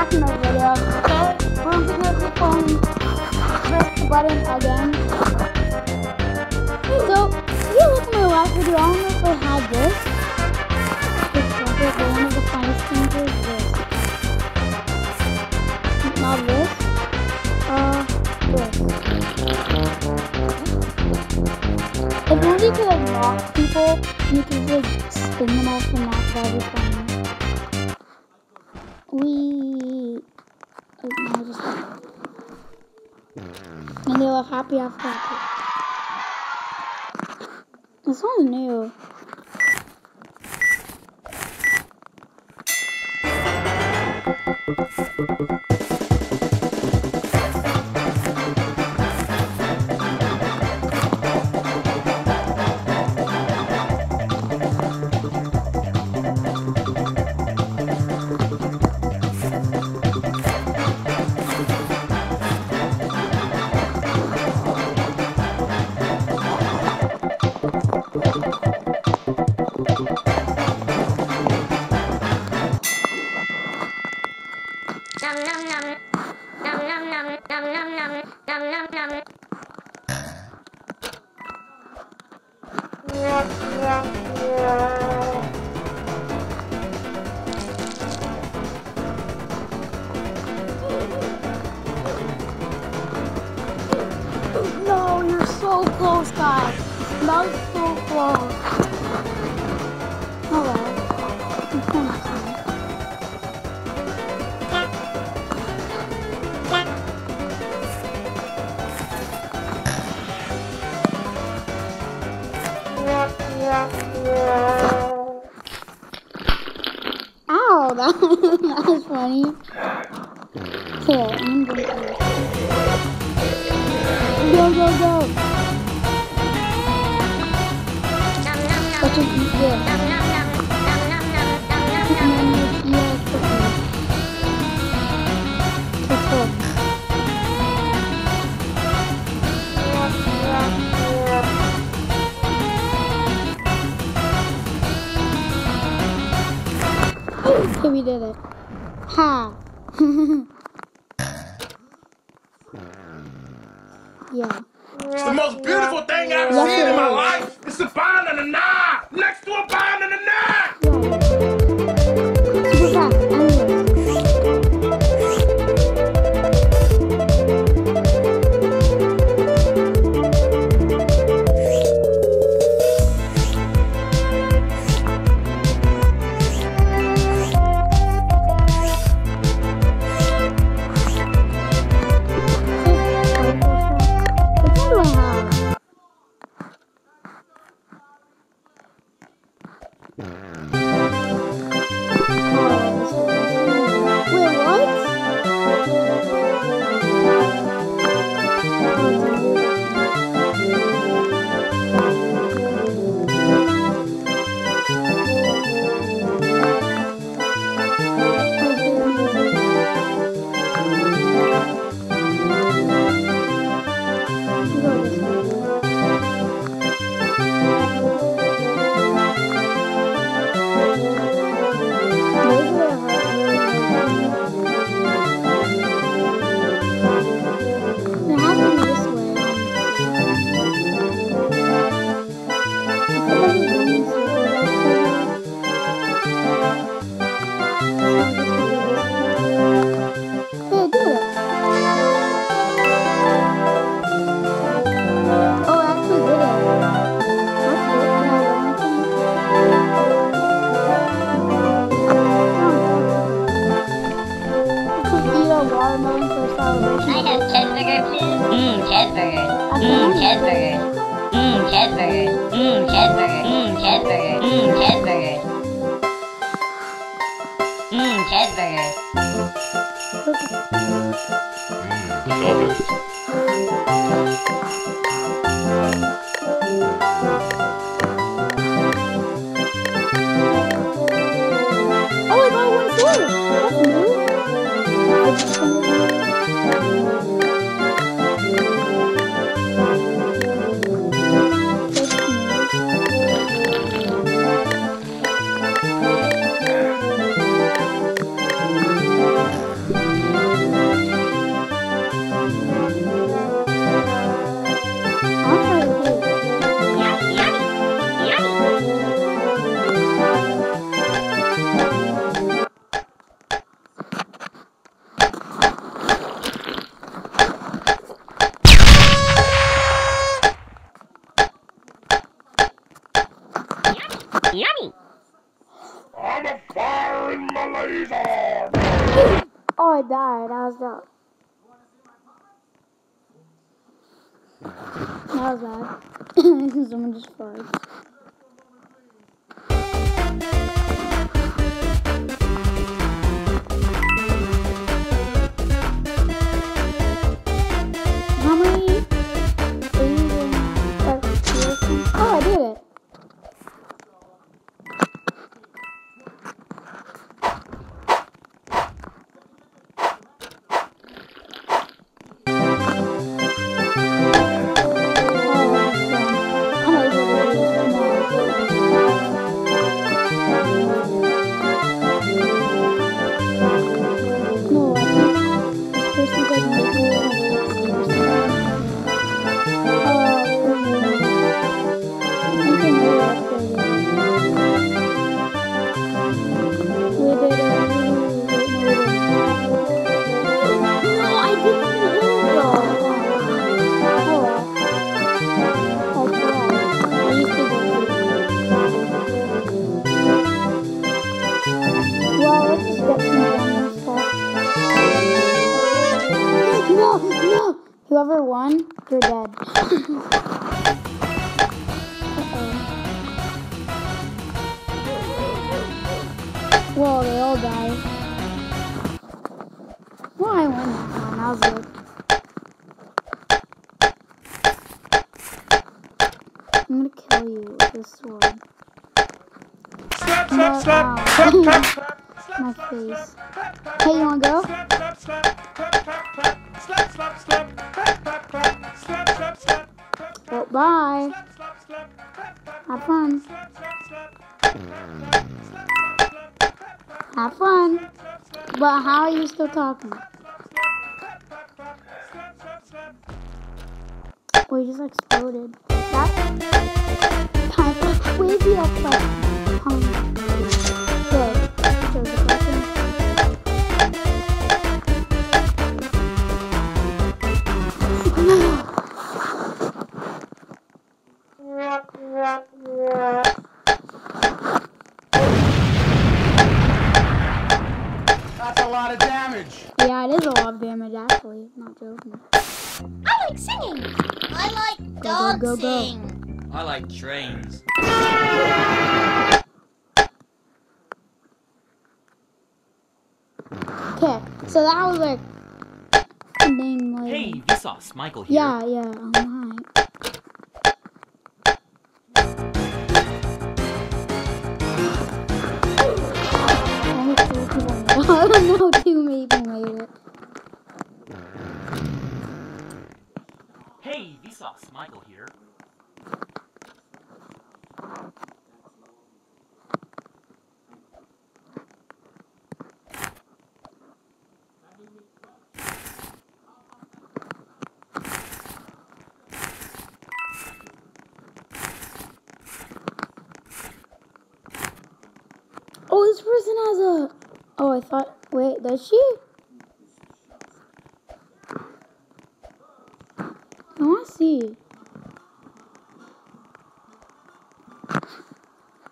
second over. Okay, we're gonna click press the button again. So, if you look at my last video, I don't know if I had this. One of the finest things is this. Not this. Uh, this. If only you could like, lock people, you could just spin them off and knock everything. We. Oh, no, just. And they were happy after that. This one's new. Goblins. That was bad. Someone just farted. Well, they all died. Well, I won that one. That was good. I'm gonna kill you with this sword. Slap, slap, slap, ow. clap, clap, clap. My face. Hey, you wanna go? Slap, slap, slap, clap, clap, clap. Slap, slap, slap, Well, bye. Have fun. Have fun. But how are you still talking? you just exploded. That. Time. Wait, you have question. Dancing. I like trains. Okay, so that was like. Name like. Hey, Vsauce, Michael here. Yeah, yeah. Um, hi. Only two people made. I don't know too many people made it. Hey, Vsauce, Michael here. Oh, this person has a. Oh, I thought. Wait, does she? I want to see.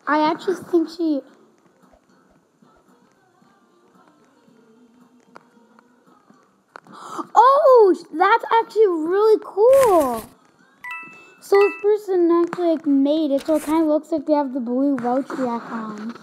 I actually think she. Oh, that's actually really cool. So this person actually like made it, so it kind of looks like they have the blue rack on.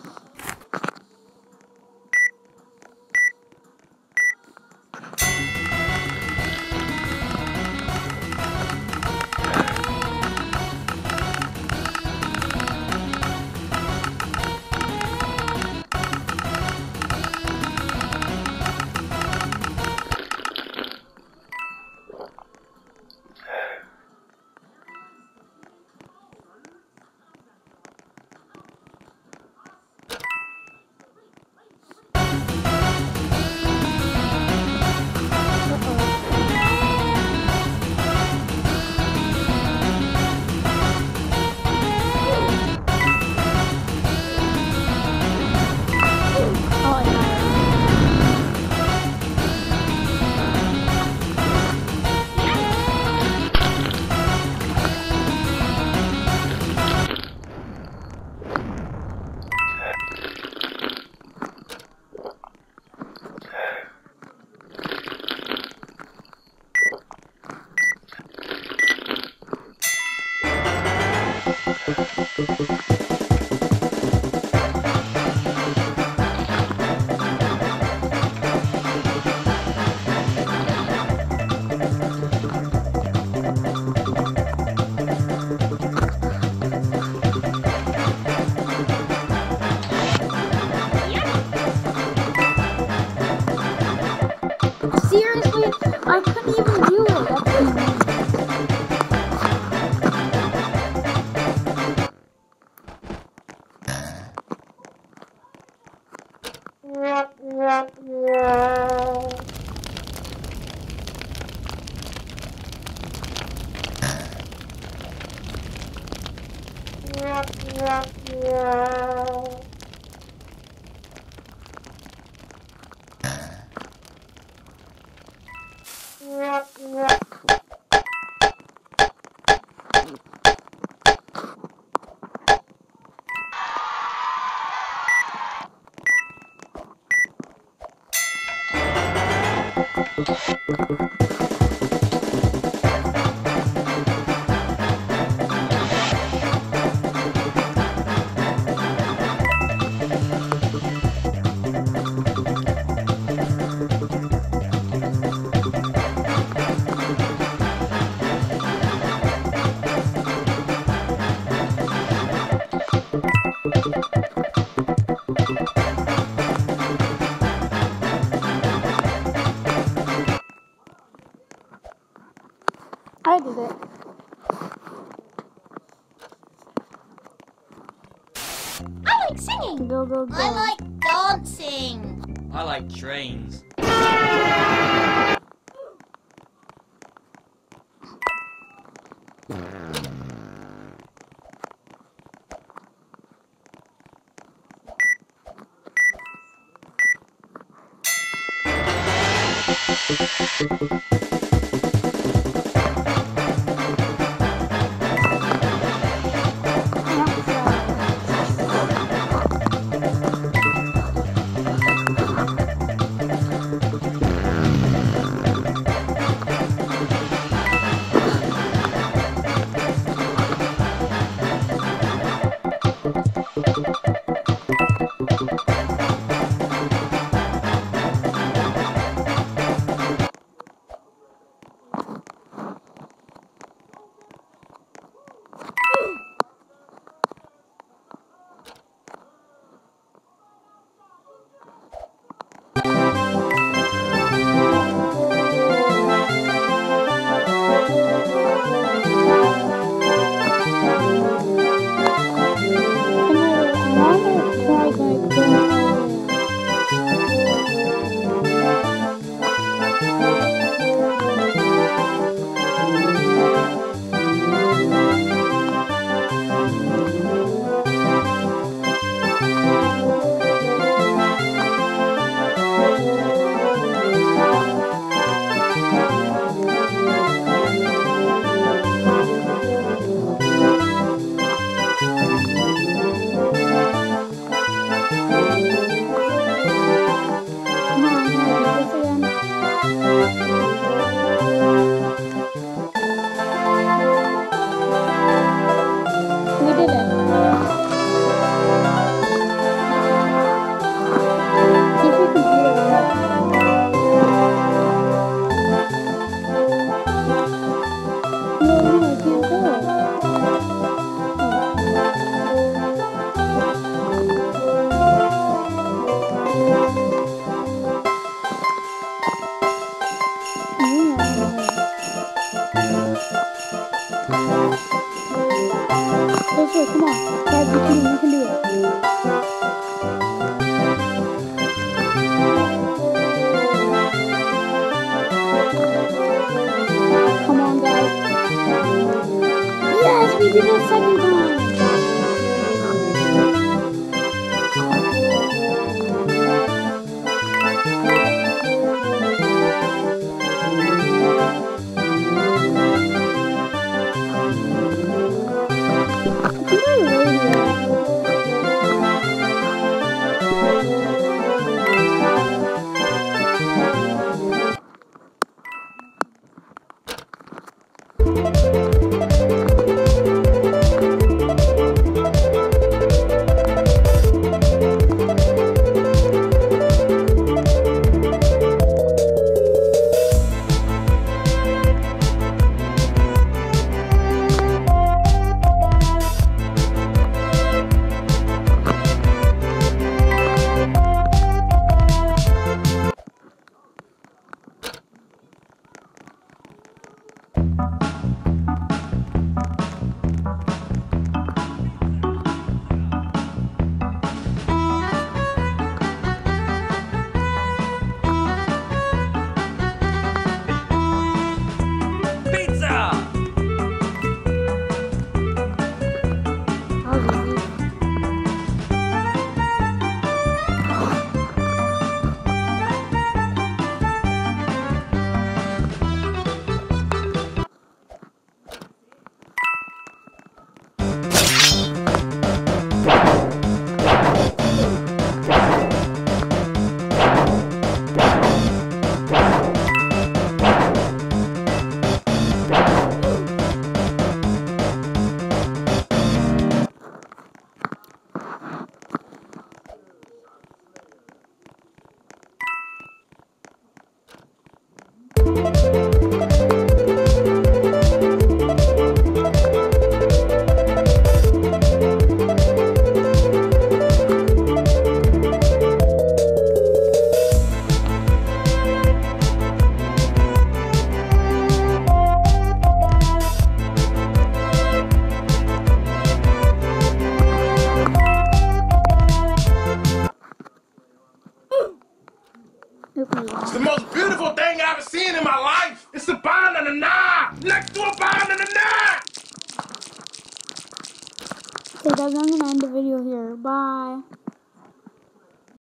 Uh -huh. it. I like singing. Go, go, go. I like dancing. I like trains. Thank Sendung